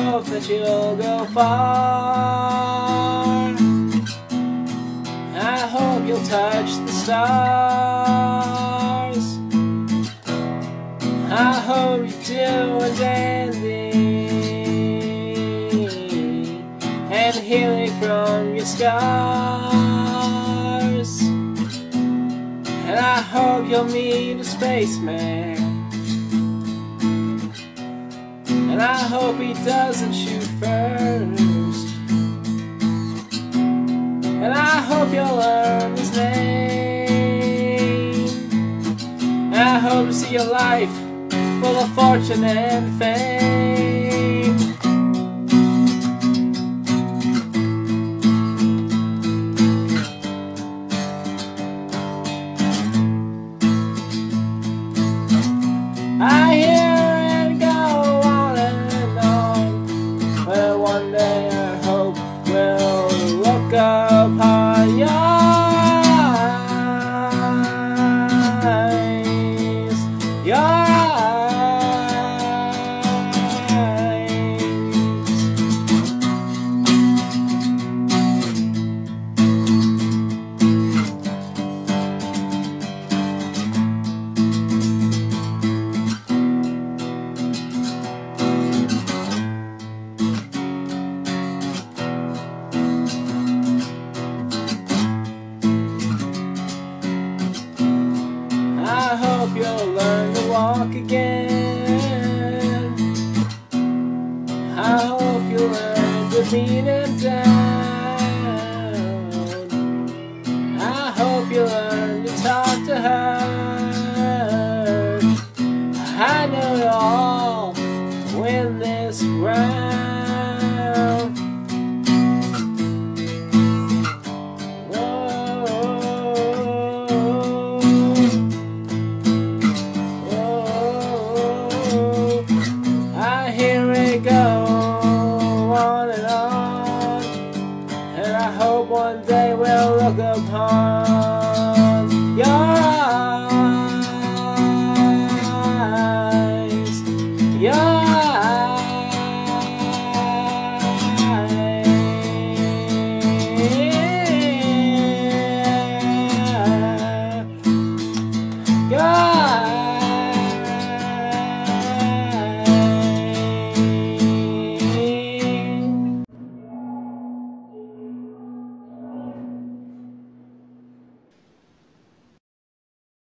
that you'll go far. I hope you'll touch the stars. I hope you do a dandy and healing from your scars. And I hope you'll meet a spaceman. And I hope he doesn't shoot first. And I hope you'll learn his name. And I hope to see your life full of fortune and fame. One day walk again. I hope you'll learn to beat it down. I hope you learn